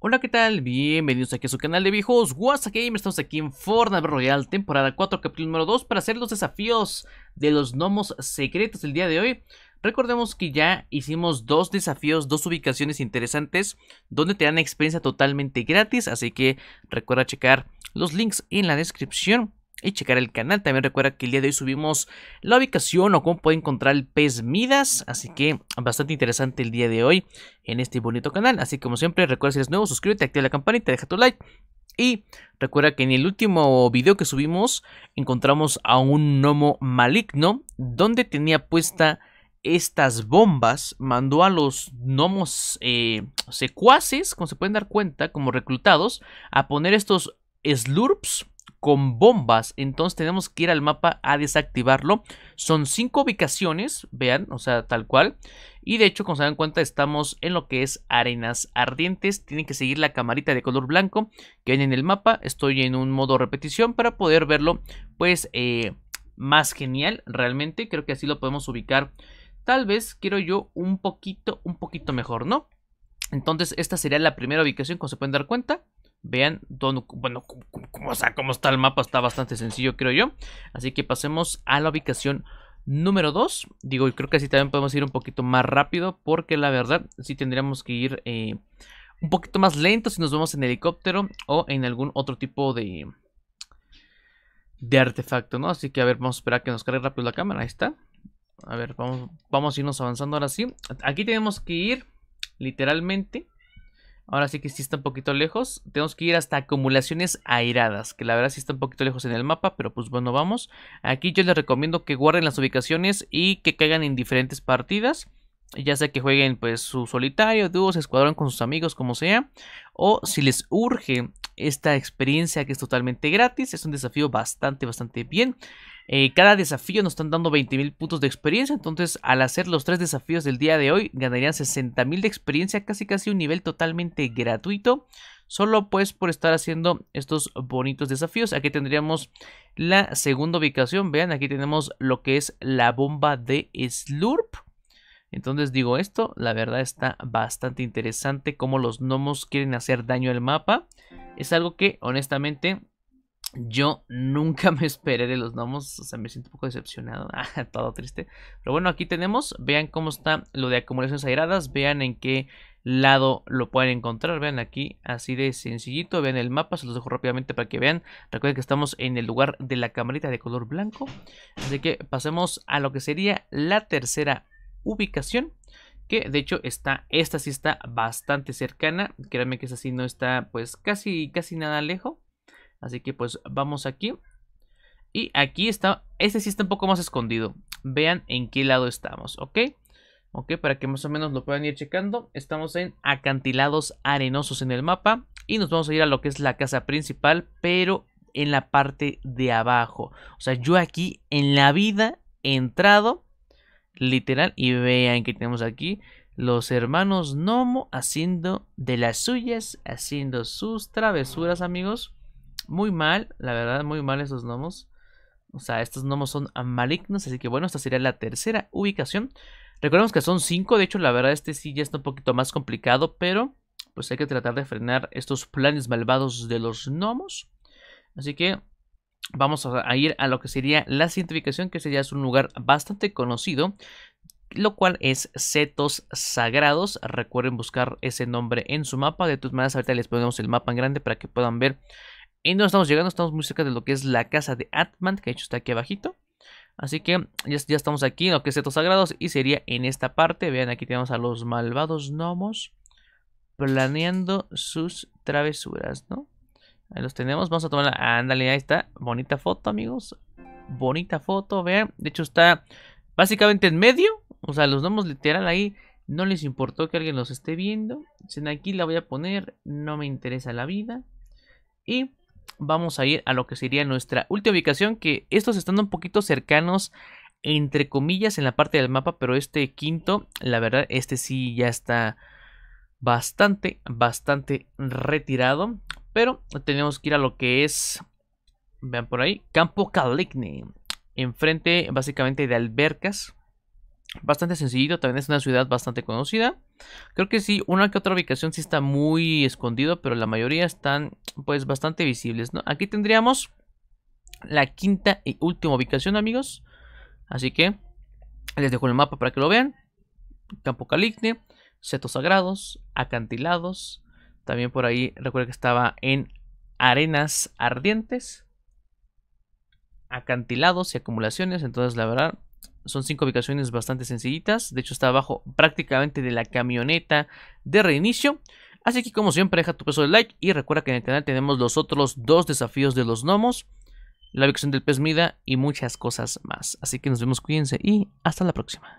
Hola, ¿qué tal? Bienvenidos aquí a su canal de viejos WhatsApp Game. Estamos aquí en Fortnite Royal, temporada 4, capítulo número 2, para hacer los desafíos de los gnomos secretos del día de hoy. Recordemos que ya hicimos dos desafíos, dos ubicaciones interesantes, donde te dan experiencia totalmente gratis, así que recuerda checar los links en la descripción y checar el canal. También recuerda que el día de hoy subimos la ubicación o cómo puede encontrar el pez Midas. Así que bastante interesante el día de hoy en este bonito canal. Así que como siempre, recuerda si eres nuevo, suscríbete, activa la campanita, deja tu like. Y recuerda que en el último video que subimos encontramos a un gnomo maligno donde tenía puesta estas bombas. Mandó a los gnomos eh, secuaces, como se pueden dar cuenta, como reclutados, a poner estos slurps con bombas. Entonces tenemos que ir al mapa a desactivarlo. Son cinco ubicaciones, vean, o sea, tal cual. Y de hecho, como se dan cuenta, estamos en lo que es arenas ardientes. Tienen que seguir la camarita de color blanco que ven en el mapa. Estoy en un modo repetición para poder verlo, pues, eh, más genial. Realmente creo que así lo podemos ubicar. Tal vez quiero yo un poquito, un poquito mejor, ¿no? Entonces, esta sería la primera ubicación, como se pueden dar cuenta. Vean, bueno, como, cómo está el mapa, está bastante sencillo, creo yo. Así que pasemos a la ubicación número 2. Digo, creo que así también podemos ir un poquito más rápido, porque la verdad, sí tendríamos que ir eh, un poquito más lento si nos vemos en helicóptero o en algún otro tipo de, de artefacto, ¿no? Así que a ver, vamos a esperar a que nos cargue rápido la cámara. Ahí está. A ver, vamos, vamos a irnos avanzando ahora sí. Aquí tenemos que ir literalmente Ahora sí que sí está un poquito lejos. Tenemos que ir hasta acumulaciones airadas. Que la verdad sí está un poquito lejos en el mapa. Pero pues bueno, vamos. Aquí yo les recomiendo que guarden las ubicaciones y que caigan en diferentes partidas. Ya sea que jueguen pues su solitario, dúos, escuadrón con sus amigos, como sea. O si les urge esta experiencia que es totalmente gratis. Es un desafío bastante, bastante bien. Eh, cada desafío nos están dando 20.000 puntos de experiencia. Entonces, al hacer los tres desafíos del día de hoy, ganarían 60.000 de experiencia, casi casi un nivel totalmente gratuito. Solo pues por estar haciendo estos bonitos desafíos. Aquí tendríamos la segunda ubicación. Vean, aquí tenemos lo que es la bomba de Slurp. Entonces digo esto, la verdad está bastante interesante cómo los gnomos quieren hacer daño al mapa. Es algo que honestamente yo nunca me esperé de los gnomos, o sea, me siento un poco decepcionado, ah, todo triste. Pero bueno, aquí tenemos, vean cómo está lo de acumulaciones airadas, vean en qué lado lo pueden encontrar, vean aquí, así de sencillito, vean el mapa, se los dejo rápidamente para que vean. Recuerden que estamos en el lugar de la camarita de color blanco, así que pasemos a lo que sería la tercera ubicación. Que de hecho está, esta sí está bastante cercana, créanme que esa sí no está pues casi, casi nada lejos. Así que pues vamos aquí. Y aquí está, este sí está un poco más escondido. Vean en qué lado estamos, ¿ok? Ok, para que más o menos lo puedan ir checando. Estamos en acantilados arenosos en el mapa. Y nos vamos a ir a lo que es la casa principal, pero en la parte de abajo. O sea, yo aquí en la vida entrado, literal, y vean que tenemos aquí los hermanos Nomo haciendo de las suyas, haciendo sus travesuras, amigos. Muy mal, la verdad, muy mal esos gnomos. O sea, estos gnomos son malignos, así que bueno, esta sería la tercera ubicación. Recordemos que son cinco, de hecho la verdad este sí ya está un poquito más complicado, pero pues hay que tratar de frenar estos planes malvados de los gnomos. Así que vamos a ir a lo que sería la siguiente ubicación, que sería un lugar bastante conocido, lo cual es Setos Sagrados. Recuerden buscar ese nombre en su mapa. De todas maneras, ahorita les ponemos el mapa en grande para que puedan ver y no estamos llegando, estamos muy cerca de lo que es la casa de Atman, que de hecho está aquí abajito. Así que ya, estamos aquí en lo que es estos sagrados y sería en esta parte. Vean, aquí tenemos a los malvados gnomos planeando sus travesuras, ¿no? Ahí los tenemos, vamos a tomar la... Ándale, ahí está, bonita foto, amigos. Bonita foto, vean. De hecho está básicamente en medio. O sea, los gnomos literal ahí no les importó que alguien los esté viendo. Dicen, aquí la voy a poner, no me interesa la vida. Y vamos a ir a lo que sería nuestra última ubicación, que estos están un poquito cercanos, entre comillas, en la parte del mapa, pero este quinto, la verdad, este sí ya está bastante, bastante retirado. Pero tenemos que ir a lo que es, vean por ahí, Campo Caligne, enfrente básicamente de albercas. Bastante sencillito, también es una ciudad bastante conocida. Creo que sí, una que otra ubicación sí está muy escondido, pero la mayoría están pues bastante visibles, ¿no? Aquí tendríamos la quinta y última ubicación, amigos. Así que les dejo el mapa para que lo vean. Campo Caligne, setos sagrados, acantilados. También por ahí recuerda que estaba en arenas ardientes, acantilados y acumulaciones. Entonces, la verdad, son cinco ubicaciones bastante sencillitas. De hecho, está abajo prácticamente de la camioneta de reinicio. Así que como siempre, deja tu peso de like y recuerda que en el canal tenemos los otros dos desafíos de los gnomos, la ubicación del pez mida y muchas cosas más. Así que nos vemos, cuídense y hasta la próxima.